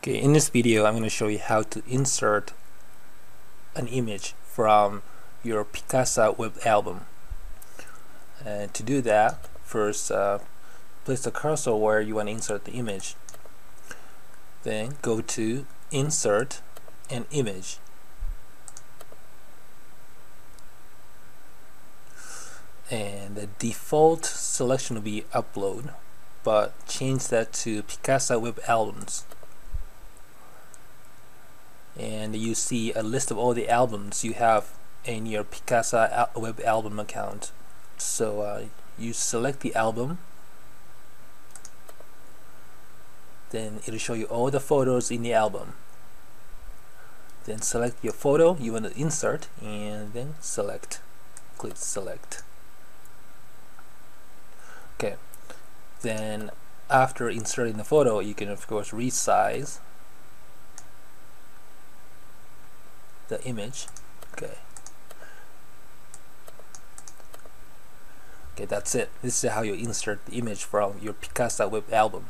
Okay, in this video I'm going to show you how to insert an image from your Picasa web album. And to do that, first uh, place the cursor where you want to insert the image. Then go to Insert an Image. And the default selection will be Upload, but change that to Picasa web albums and you see a list of all the albums you have in your Picasa al web album account. So uh, you select the album. Then it'll show you all the photos in the album. Then select your photo you want to insert and then select. Click select. Okay. Then after inserting the photo you can of course resize the image. Okay. Okay that's it. This is how you insert the image from your Picasa web album